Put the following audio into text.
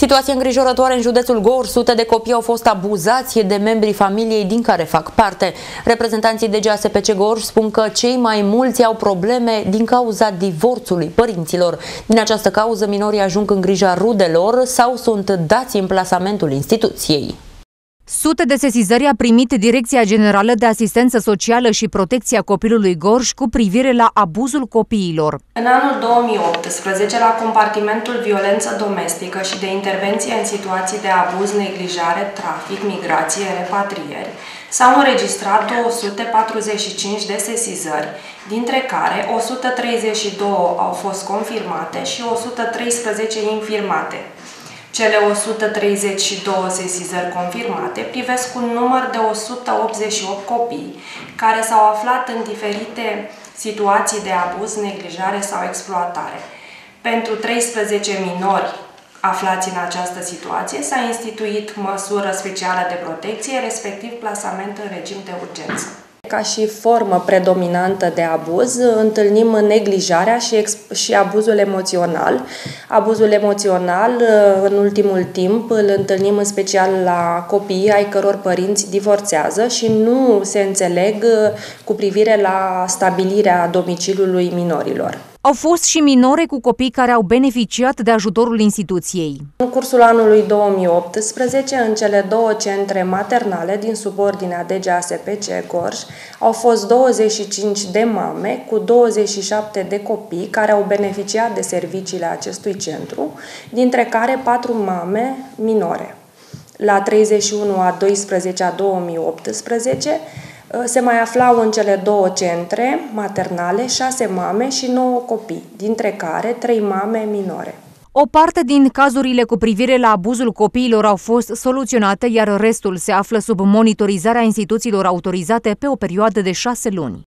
Situație îngrijorătoare în județul Gor. Sute de copii au fost abuzați de membrii familiei din care fac parte. Reprezentanții DGASPC Gor spun că cei mai mulți au probleme din cauza divorțului părinților. Din această cauză, minorii ajung în grija rudelor sau sunt dați în plasamentul instituției. Sute de sesizări a primit Direcția Generală de Asistență Socială și Protecția Copilului Gorj cu privire la abuzul copiilor. În anul 2018, la compartimentul violență domestică și de intervenție în situații de abuz, neglijare, trafic, migrație, repatrieri, s-au înregistrat 245 de sesizări, dintre care 132 au fost confirmate și 113 infirmate. Cele 132 sesizări confirmate privesc un număr de 188 copii care s-au aflat în diferite situații de abuz, neglijare sau exploatare. Pentru 13 minori aflați în această situație s-a instituit măsură specială de protecție, respectiv plasament în regim de urgență. Ca și formă predominantă de abuz, întâlnim neglijarea și, și abuzul emoțional. Abuzul emoțional, în ultimul timp, îl întâlnim în special la copii ai căror părinți divorțează și nu se înțeleg cu privire la stabilirea domiciliului minorilor. Au fost și minore cu copii care au beneficiat de ajutorul instituției. În cursul anului 2018, în cele două centre maternale din subordinea DGASPC Gorj, au fost 25 de mame cu 27 de copii care au beneficiat de serviciile acestui centru, dintre care 4 mame minore. La 31 a 12 a 2018, Uh, se mai aflau în cele două centre maternale șase mame și nouă copii, dintre care trei mame minore. O parte din cazurile cu privire la abuzul copiilor au fost soluționate, iar restul se află sub monitorizarea instituțiilor autorizate pe o perioadă de șase luni.